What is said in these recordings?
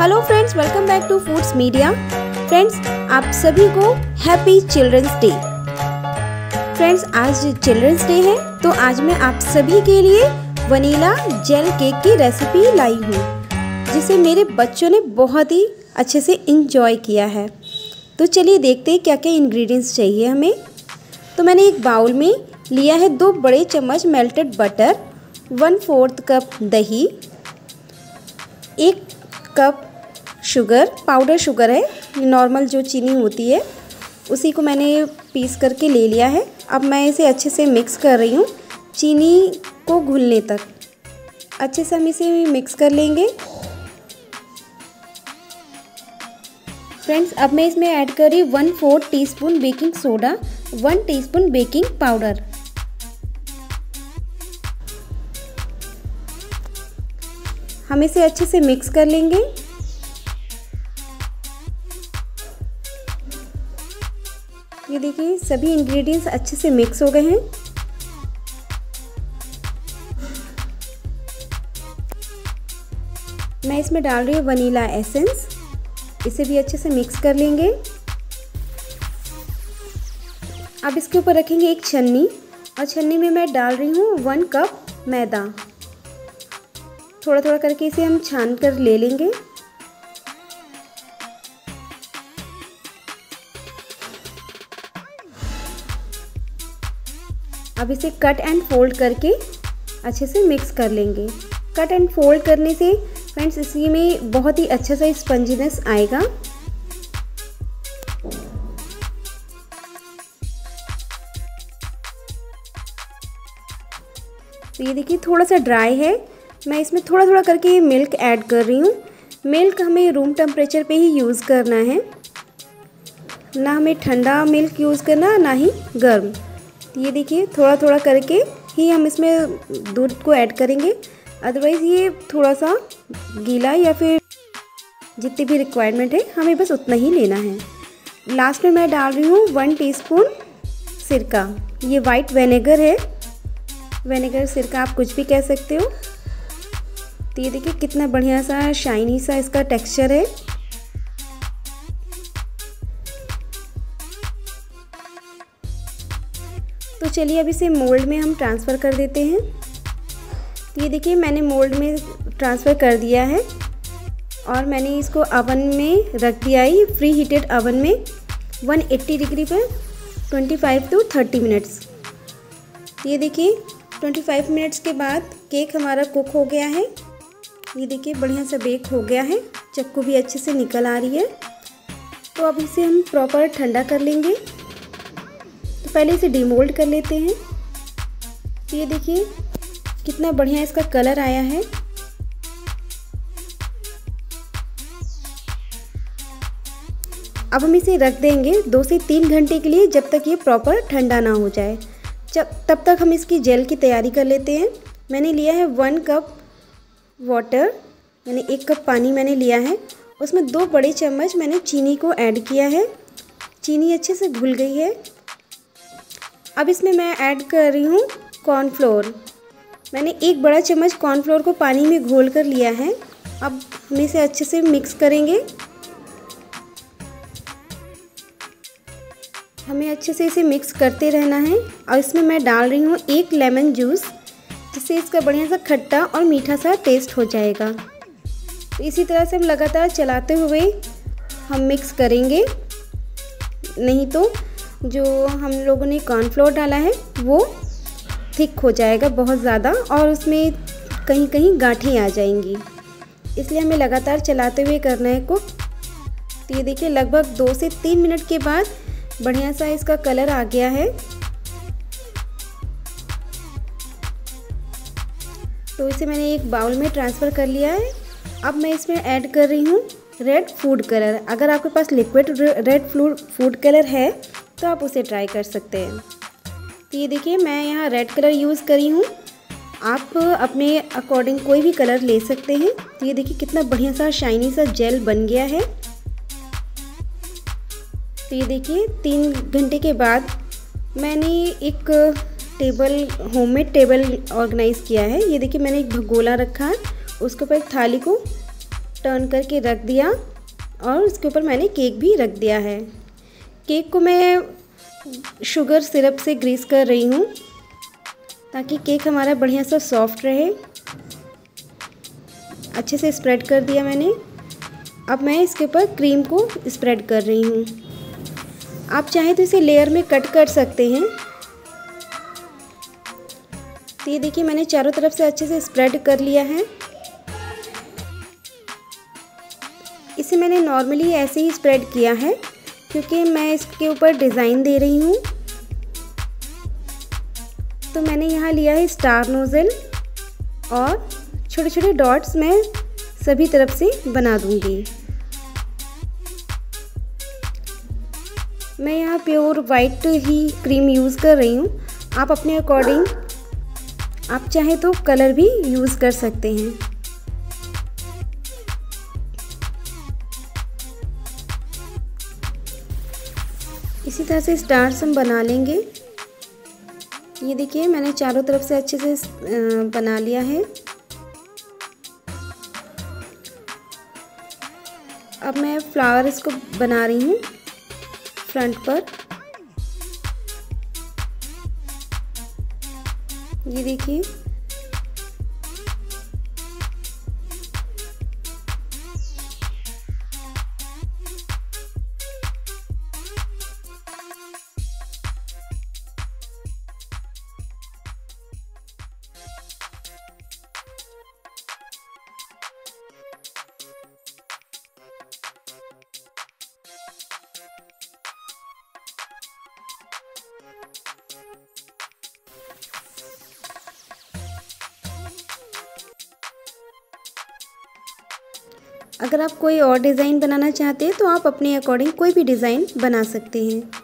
Hello friends welcome back to foods media friends आप सभी को हैप्पी चिल्ड्रंस डे फ्रेंड्स आज चिल्ड्रंस डे है तो आज मैं आप सभी के लिए वनीला जेल केक की रेसिपी लाई हूँ, जिसे मेरे बच्चों ने बहुत ही अच्छे से इंजॉय किया है। तो चलिए देखते हैं क्या क्या इंग्रेडिएंट्स चाहिए हमें। तो मैंने एक बाउल में लिया है दो बड़े चम्मच melted butter one fourth cup दही, एक कप शुगर पाउडर शुगर है नॉर्मल जो चीनी होती है, उसी को मैंने पीस करके ले लिया है। अब मैं इसे अच्छे से मिक्स कर रही हूँ, चीनी को घुलने तक। अच्छे से हम इसे मिक्स कर लेंगे। फ्रेंड्स अब मैं इसमें ऐड कर रही हूँ one fourth teaspoon baking soda one teaspoon baking powder हम इसे अच्छे से मिक्स कर लेंगे। ये देखिए, सभी इंग्रेडिएंट्स अच्छे से मिक्स हो गए हैं। मैं इसमें डाल रही हूँ वनीला एसेंस इसे भी अच्छे से मिक्स कर लेंगे। अब इसके ऊपर रखेंगे एक छन्नी। और छन्नी में मैं डाल रही हूँ वन कप मैदा। थोड़ा थोड़ा करके इसे हम छान कर ले लेंगे। अब इसे कट एंड फोल्ड करके अच्छे से मिक्स कर लेंगे। कट एंड फोल्ड करने से फ्रेंड्स इसी में बहुत ही अच्छा सा स्पंजीनेस आएगा। तो ये देखिए, थोड़ा सा ड्राई है। मैं इसमें थोड़ा थोड़ा करके ये मिल्क ऐड कर रही हूँ। मिल्क हमें रूम टेम्परेचर पे ही यूज़ करना है। ना हमें ठंडा मिल्क यूज़ करना, ना ही गर्म। ये देखिए थोड़ा थोड़ा करके ही हम इसमें दूध को ऐड करेंगे। अदरवाइज़ ये थोड़ा सा गीला या फिर जितनी भी रिक्वायरमेंट है, हमें बस उतना ही लेना है। लास्ट में मैं डाल रही हूँ वन टीस्पून सिरका। ये वाइट वेनेगर है। वेनेगर सिरका आप कुछ भी कह सकते हो। तो ये देखिए कितना बढ़िया सा शाइनी सा इसका टेक्सचर है। चलिए अब इसे मोल्ड में हम ट्रांसफ़र कर देते हैं। तो ये देखिए, मैंने मोल्ड में ट्रांसफ़र कर दिया है और मैंने इसको अवन में रख दिया है। फ्री हीटेड अवन में 180 डिग्री पर 25 टू 30 मिनट्स ये देखिए 25 मिनट्स के बाद केक हमारा कुक हो गया है। ये देखिए, बढ़िया सा बेक हो गया है। चक्कू भी अच्छे से निकल आ रही है। तो अब इसे हम प्रॉपर ठंडा कर लेंगे। पहले इसे डिमोल्ड कर लेते हैं। ये देखिए, कितना बढ़िया इसका कलर आया है। अब हम इसे रख देंगे दो से तीन घंटे के लिए जब तक ये प्रॉपर ठंडा ना हो जाए। जब, तब तक हम इसकी जेल की तैयारी कर लेते हैं। मैंने लिया है वन कप वाटर यानी एक कप पानी मैंने लिया है। उसमें दो बड़े चम्मच मैंने चीनी को ऐड किया है। चीनी अच्छे से घुल गई है। अब इसमें मैं ऐड कर रही हूँ कॉर्नफ्लोर मैंने एक बड़ा चम्मच कॉर्नफ्लोर को पानी में घोल कर लिया है। अब हम इसे अच्छे से मिक्स करेंगे। हमें अच्छे से इसे मिक्स करते रहना है। और इसमें मैं डाल रही हूँ एक लेमन जूस जिससे इसका बढ़िया सा खट्टा और मीठा सा टेस्ट हो जाएगा। तो इसी तरह से हम लगातार चलाते हुए हम मिक्स करेंगे। नहीं तो जो हम लोगों ने कॉर्नफ्लोर डाला है, वो थिक हो जाएगा बहुत ज़्यादा और उसमें कहीं कहीं गांठें आ जाएँगी। इसलिए हमें लगातार चलाते हुए करना है कुक। तो ये देखिए, लगभग दो से तीन मिनट के बाद बढ़िया सा इसका कलर आ गया है। तो इसे मैंने एक बाउल में ट्रांसफ़र कर लिया है। अब मैं इसमें ऐड कर रही हूँ रेड फ़ूड कलर अगर आपके पास लिक्विड रेड फ़ूड कलर है तो आप उसे ट्राई कर सकते हैं। तो ये देखिए, मैं यहाँ रेड कलर यूज़ करी हूँ। आप अपने अकॉर्डिंग कोई भी कलर ले सकते हैं। तो ये देखिए, कितना बढ़िया सा शाइनी सा जेल बन गया है। तो ये देखिए, तीन घंटे के बाद मैंने एक टेबल होममेड टेबल ऑर्गेनाइज़ किया है। ये देखिए, मैंने एक भगोला रखा है। उसके ऊपर एक थाली को टर्न करके रख दिया और उसके ऊपर मैंने केक भी रख दिया है। केक को मैं शुगर सिरप से ग्रीस कर रही हूँ, ताकि केक हमारा बढ़िया सा सॉफ्ट रहे। अच्छे से स्प्रेड कर दिया मैंने। अब मैं इसके ऊपर क्रीम को स्प्रेड कर रही हूँ। आप चाहें तो इसे लेयर में कट कर सकते हैं। तो ये देखिए, मैंने चारों तरफ़ से अच्छे से स्प्रेड कर लिया है। इसे मैंने नॉर्मली ऐसे ही स्प्रेड किया है। क्योंकि मैं इसके ऊपर डिज़ाइन दे रही हूँ। तो मैंने यहाँ लिया है स्टार नोज़ल और छोटे छोटे डॉट्स मैं सभी तरफ़ से बना दूँगी। मैं यहाँ प्योर वाइट ही क्रीम यूज़ कर रही हूँ। आप अपने अकॉर्डिंग आप चाहे तो कलर भी यूज़ कर सकते हैं। तरह से स्टार्स हम बना लेंगे। ये देखिए, मैंने चारों तरफ़ से अच्छे से बना लिया है। अब मैं फ्लावर इसको बना रही हूँ फ्रंट पर। ये देखिए अगर आप कोई और डिज़ाइन बनाना चाहते हैं तो आप अपने अकॉर्डिंग कोई भी डिज़ाइन बना सकते हैं।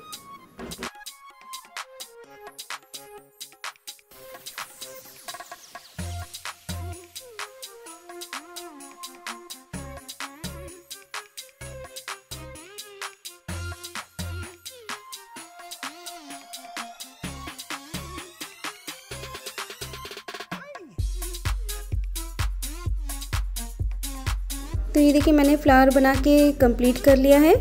तो ये देखिए, मैंने फ्लावर बना के कंप्लीट कर लिया है।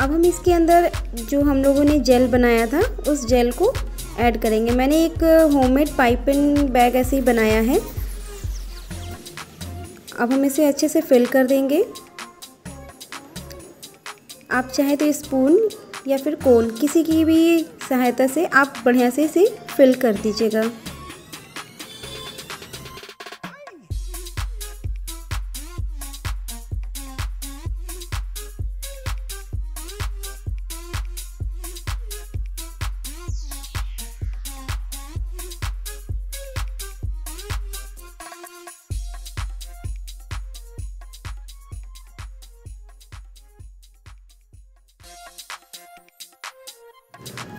अब हम इसके अंदर जो हम लोगों ने जेल बनाया था, उस जेल को ऐड करेंगे। मैंने एक होममेड पाइपिंग बैग ऐसे ही बनाया है। अब हम इसे अच्छे से फिल कर देंगे। आप चाहे तो स्पून या फिर कोन किसी की भी सहायता से आप बढ़िया से इसे फिल कर दीजिएगा।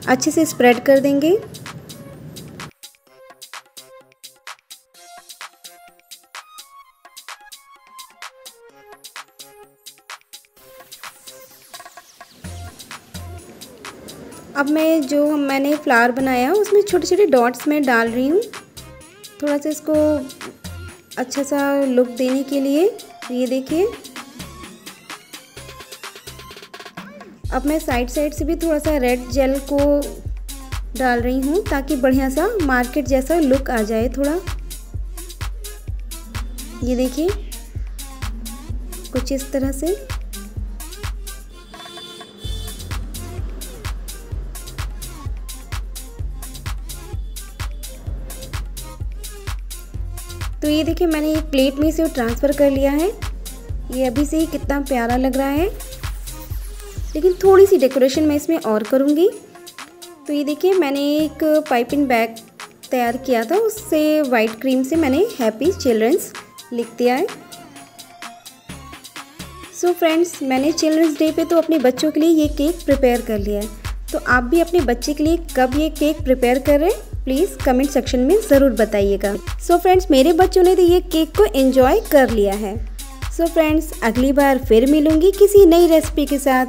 अच्छे से स्प्रेड कर देंगे। अब मैं जो मैंने फ्लावर बनाया, उसमें छोटे छोटे डॉट्स में डाल रही हूँ। थोड़ा सा इसको अच्छा सा लुक देने के लिए, ये देखिए। अब मैं साइड साइड से भी थोड़ा सा रेड जेल को डाल रही हूँ ताकि बढ़िया सा मार्केट जैसा लुक आ जाए थोड़ा। ये देखिए, कुछ इस तरह से। तो ये देखिए, मैंने एक प्लेट में इसे ट्रांसफ़र कर लिया है। ये अभी से ही कितना प्यारा लग रहा है। लेकिन थोड़ी सी डेकोरेशन मैं इसमें और करूँगी। तो ये देखिए, मैंने एक पाइपिंग बैग तैयार किया था, उससे वाइट क्रीम से मैंने हैप्पी चिल्ड्रंस लिख दिया है। सो so फ्रेंड्स मैंने चिल्ड्रंस डे पे तो अपने बच्चों के लिए ये केक प्रिपेयर कर लिया है। तो आप भी अपने बच्चे के लिए कब ये केक प्रिपेयर कर रहे हैं प्लीज़ कमेंट सेक्शन में ज़रूर बताइएगा। सो so फ्रेंड्स मेरे बच्चों ने तो ये केक को एंजॉय कर लिया है। सो so फ्रेंड्स अगली बार फिर मिलूँगी किसी नई रेसिपी के साथ।